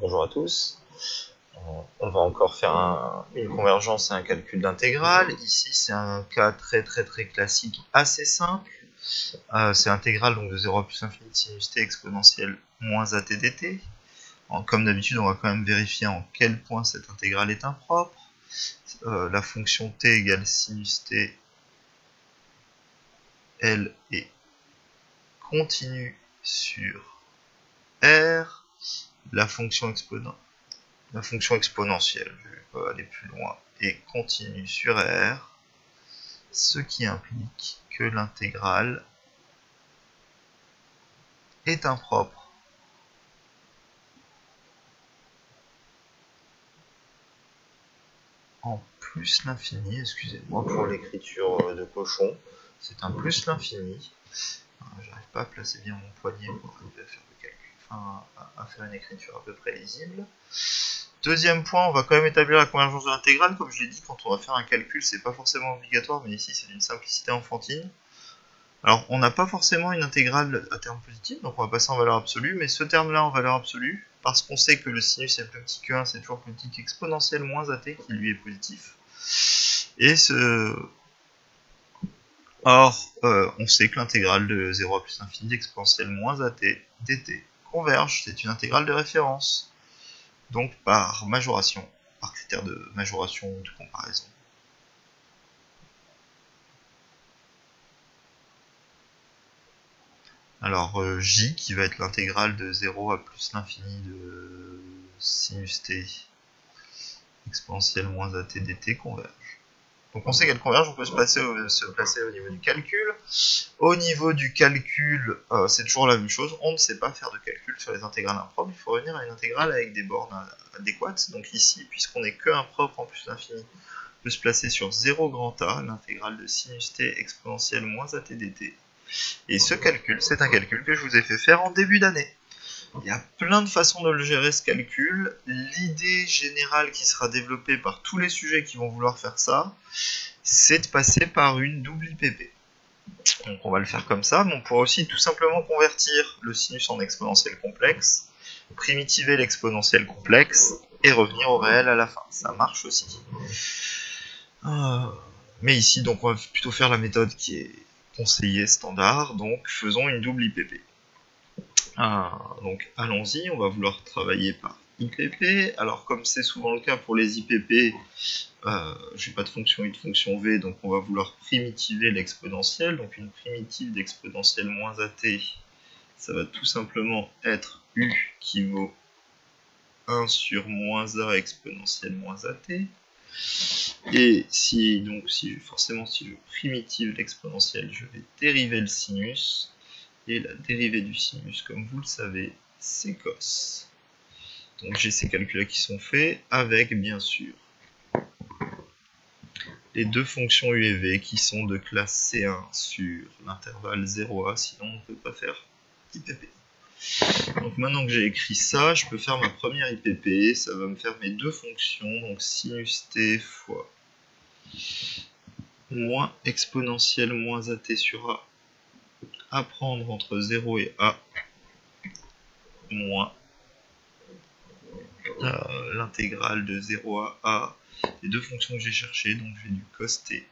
Bonjour à tous. On va encore faire une convergence et un calcul d'intégrale. Ici, c'est un cas très très très classique, assez simple. Euh, c'est intégrale de 0 à plus infini de sinus t exponentielle moins at dt. comme d'habitude, on va quand même vérifier en quel point cette intégrale est impropre. Euh, la fonction t égale sinus t, elle est continue sur R la fonction, exponentielle, je vais aller plus loin, et continue sur R, ce qui implique que l'intégrale est impropre. En plus l'infini, excusez-moi pour l'écriture de cochon, c'est un plus l'infini. J'arrive pas à placer bien mon poignet pour arriver à faire à, faire une écriture à peu près lisible. Deuxième point, on va quand même établir la convergence de l'intégrale. Comme je l'ai dit, quand on va faire un calcul, c'est pas forcément obligatoire, mais ici c'est d'une simplicité enfantine. Alors, on n'a pas forcément une intégrale à terme positif, donc on va passer en valeur absolue, mais ce terme-là en valeur absolue, parce qu'on sait que le sinus est plus petit que 1, c'est toujours plus petit qu'exponentielle moins at, qui lui est positif. Et ce... Or, euh, on sait que l'intégrale de 0 à plus infini d'exponentielle moins at dt converge, c'est une intégrale de référence. Donc par majoration, par critère de majoration ou de comparaison. Alors euh, J qui va être l'intégrale de 0 à plus l'infini de sinus t exponentielle moins at dt converge. Donc on sait qu'elle converge, on peut se, placer au niveau du calcul. Au niveau du calcul, euh, c'est toujours la même chose, on ne sait pas faire de calcul sur les intégrales impropres, il faut revenir à une intégrale avec des bornes adéquates. Donc ici, puisqu'on n'est que impropre en plus l'infini, on peut se placer sur 0 grand A, l'intégrale de sinus t exponentielle moins at dt. Et ce calcul, c'est un calcul que je vous ai fait faire en début d'année. Il y a plein de façons de le gérer ce calcul. L'idée générale qui sera développée par tous les sujets qui vont vouloir faire ça, c'est de passer par une double IPP. Donc on va le faire comme ça, mais on pourra aussi tout simplement convertir le sinus en exponentiel complexe, primitiver l'exponentiel complexe et revenir au réel à la fin. Ça marche aussi. Euh, mais ici, donc on va plutôt faire la méthode qui est conseillée standard, donc faisons une double IPP. Ah, donc allons-y, on va vouloir travailler par IPP. Alors comme c'est souvent le cas pour les IPP, euh, j'ai pas de fonction I de fonction V, donc on va vouloir primitiver l'exponentielle. Donc une primitive d'exponentielle moins AT, ça va tout simplement être U qui vaut 1 sur moins A exponentielle moins AT. Et si donc si forcément si je primitive l'exponentielle, je vais dériver le sinus la dérivée du sinus, comme vous le savez, c'est cos. Donc j'ai ces calculs qui sont faits avec, bien sûr, les deux fonctions u et v qui sont de classe C1 sur l'intervalle 0a, sinon on ne peut pas faire IPP. Donc maintenant que j'ai écrit ça, je peux faire ma première IPP, ça va me faire mes deux fonctions, donc sinus t fois moins exponentielle moins at sur a à prendre entre 0 et A moins euh, l'intégrale de 0 à A les deux fonctions que j'ai cherchées, donc j'ai du cos t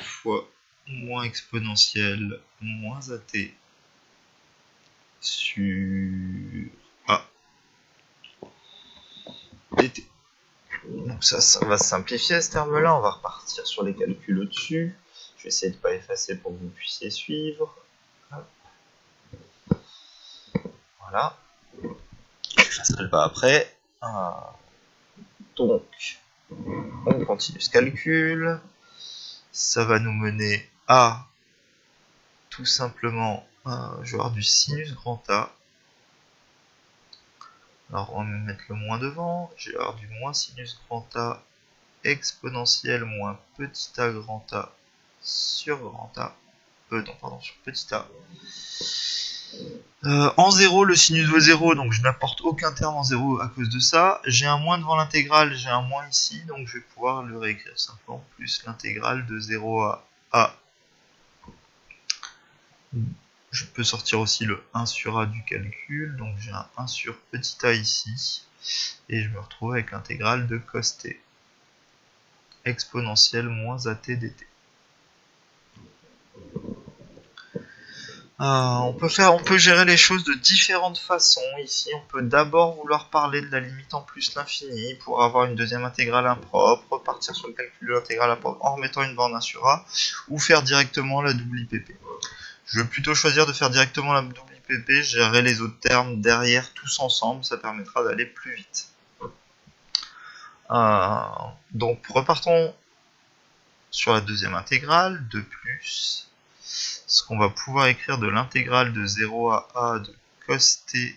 fois moins exponentielle moins at sur A dt. Donc ça, ça va simplifier ce terme-là, on va repartir sur les calculs au-dessus. Vais essayer de ne pas effacer pour que vous puissiez suivre. Voilà. Je ne pas après. Ah. Donc, on continue ce calcul. Ça va nous mener à tout simplement, vais avoir du sinus grand A. Alors on va mettre le moins devant, avoir du moins sinus grand A exponentielle moins petit a grand A sur A, euh, pardon, sur petit a. Euh, en 0, le sinus vaut 0, donc je n'apporte aucun terme en 0 à cause de ça. J'ai un moins devant l'intégrale, j'ai un moins ici, donc je vais pouvoir le réécrire simplement, plus l'intégrale de 0 à A. je peux sortir aussi le 1 sur a du calcul, donc j'ai un 1 sur petit a ici, et je me retrouve avec l'intégrale de cos t exponentielle moins at dt. On, peut faire, on peut gérer les choses de différentes façons. Ici, on peut d'abord vouloir parler de la limite en plus l'infini pour avoir une deuxième intégrale impropre, partir sur le calcul de l'intégrale impropre en remettant une borne 1 sur A, ou faire directement la double IPP. Je vais plutôt choisir de faire directement la double IPP, gérer les autres termes derrière tous ensemble, ça permettra d'aller plus vite. Euh, donc repartons sur la deuxième intégrale, de plus ce qu'on va pouvoir écrire de l'intégrale de 0 à a de cos t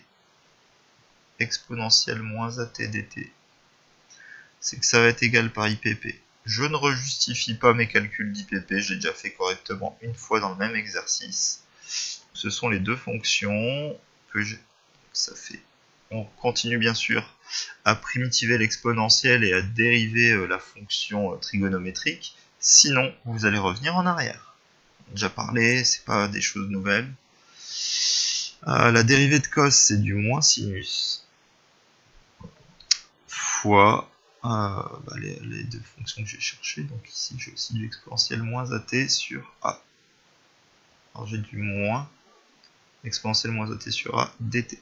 exponentielle moins at dt, c'est que ça va être égal par IPP. Je ne rejustifie pas mes calculs d'IPP, j'ai déjà fait correctement une fois dans le même exercice. Ce sont les deux fonctions que j'ai. Ça fait. On continue bien sûr à primitiver l'exponentielle et à dériver euh, la fonction euh, trigonométrique. Sinon, vous allez revenir en arrière déjà parlé, c'est pas des choses nouvelles. Euh, la dérivée de cos, c'est du moins sinus fois euh, bah, les, deux fonctions que j'ai cherchées. Donc ici, j'ai aussi du exponentiel moins at sur a. Alors j'ai du moins exponentiel moins at sur a dt.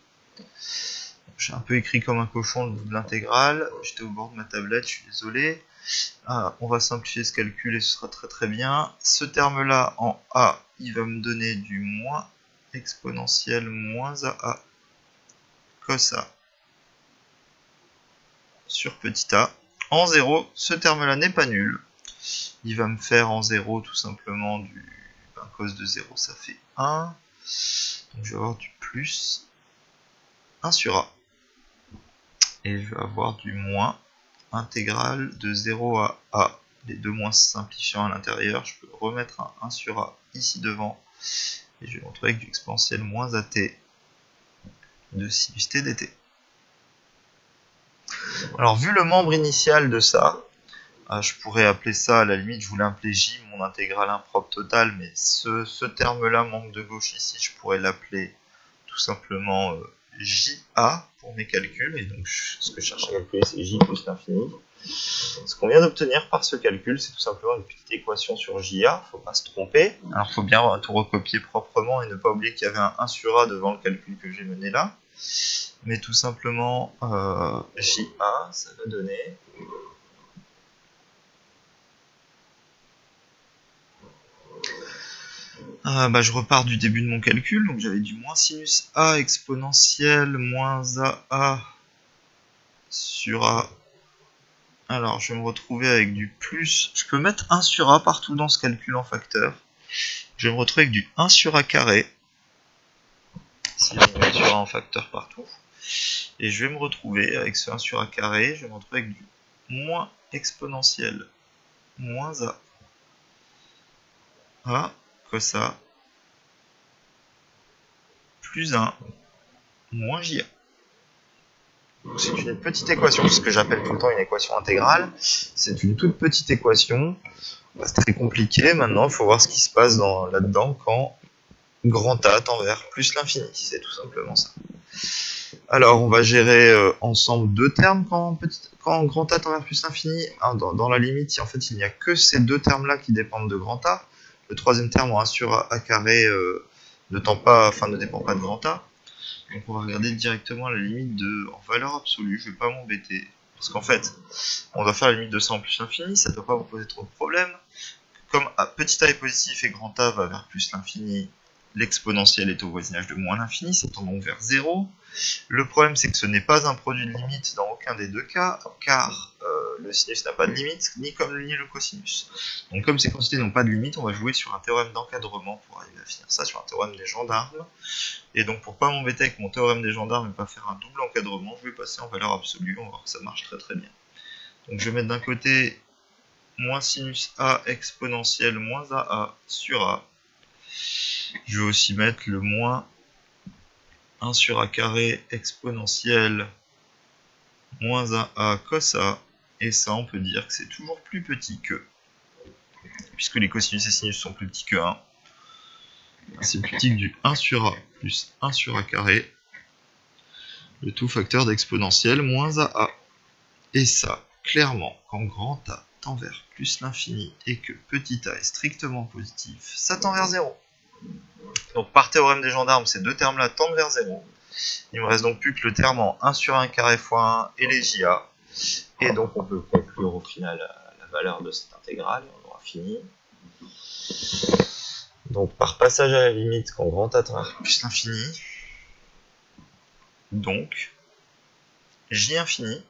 J'ai un peu écrit comme un cochon de l'intégrale. J'étais au bord de ma tablette, je suis désolé. Ah, on va simplifier ce calcul et ce sera très très bien. Ce terme-là, en A, il va me donner du moins exponentiel moins AA cos A sur petit a. En 0, ce terme-là n'est pas nul. Il va me faire en 0 tout simplement du ben, cos de 0, ça fait 1. Donc je vais avoir du plus 1 sur A. Et je vais avoir du moins intégrale de 0 à a. Les deux moins simplifiant à l'intérieur, je peux remettre un 1 sur a ici devant. Et je vais me retrouver avec du exponentiel moins at de sinus t dt. Alors vu le membre initial de ça, euh, je pourrais appeler ça, à la limite, je voulais appeler J, mon intégrale impropre totale, mais ce, terme-là manque de gauche ici, je pourrais l'appeler tout simplement euh, JA pour mes calculs, et donc ce que je cherche à calculer c'est J plus l'infini. Ce qu'on vient d'obtenir par ce calcul, c'est tout simplement une petite équation sur JA, faut pas se tromper. Alors faut bien tout recopier proprement et ne pas oublier qu'il y avait un 1 sur A devant le calcul que j'ai mené là. Mais tout simplement, euh, JA, ça va donner Ah, bah, je repars du début de mon calcul, donc j'avais du moins sinus A exponentielle moins AA sur A. Alors je vais me retrouver avec du plus, je peux mettre 1 sur A partout dans ce calcul en facteur. Je vais me retrouver avec du 1 sur A carré, si je mets sur A en facteur partout. Et je vais me retrouver avec ce 1 sur A carré, je vais me retrouver avec du moins exponentielle moins A. A que ça plus 1 moins JA. C'est une petite équation, ce que j'appelle tout le temps une équation intégrale. C'est une toute petite équation. C'est très compliqué. Maintenant, il faut voir ce qui se passe là-dedans quand grand A tend vers plus l'infini. C'est tout simplement ça. Alors, on va gérer euh, ensemble deux termes quand, grand A tend vers plus l'infini. Dans, la limite, en fait il n'y a que ces deux termes-là qui dépendent de grand A, le troisième terme en 1 sur a, carré euh, ne, tend pas, enfin, ne dépend pas de grand A. Donc on va regarder directement la limite de en valeur absolue, je vais pas m'embêter. Parce qu'en fait, on va faire la limite de 100 plus l'infini, ça ne doit pas vous poser trop de problèmes. Comme petit a est positif et grand A va vers plus l'infini, l'exponentielle est au voisinage de moins l'infini, ça tend donc vers 0. Le problème c'est que ce n'est pas un produit de limite dans aucun des deux cas, car euh, le sinus n'a pas de limite, ni comme ni le cosinus. Donc comme ces quantités n'ont pas de limite, on va jouer sur un théorème d'encadrement pour arriver à finir ça, sur un théorème des gendarmes. Et donc pour pas m'embêter avec mon théorème des gendarmes et pas faire un double encadrement, je vais passer en valeur absolue, on va voir que ça marche très très bien. Donc je vais mettre d'un côté moins sinus a exponentielle moins AA sur A. Je vais aussi mettre le moins 1 sur A carré exponentielle moins 1A cos A. Et ça, on peut dire que c'est toujours plus petit que, puisque les cosinus et sinus sont plus petits que 1. asymptotique du 1 sur a plus 1 sur a carré, le tout facteur d'exponentielle moins aa. Et ça, clairement, quand grand A tend vers plus l'infini et que petit a est strictement positif, ça tend vers 0. Donc par théorème des gendarmes, ces deux termes-là tendent vers 0. Il me reste donc plus que le terme en 1 sur 1 carré fois 1 et les JA. Et donc on peut conclure au final la valeur de cette intégrale, on aura fini. Donc par passage à la limite, quand grand A tend vers plus l'infini, donc j infini,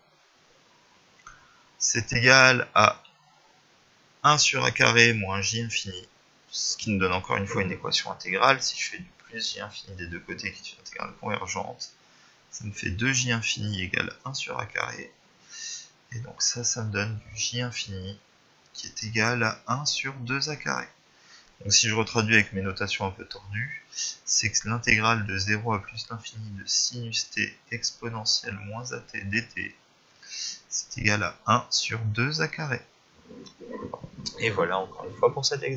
c'est égal à 1 sur a carré moins j infini, ce qui nous donne encore une fois une équation intégrale. Si je fais du plus j infini des deux côtés, qui est une intégrale convergente, ça me fait 2j infini égale 1 sur a carré. Et donc ça, ça me donne du j infini qui est égal à 1 sur 2a carré. Donc si je retraduis avec mes notations un peu tordues, c'est que l'intégrale de 0 à plus l'infini de sinus t exponentielle moins at dt, c'est égal à 1 sur 2a carré. Et voilà encore une fois pour cet exercice.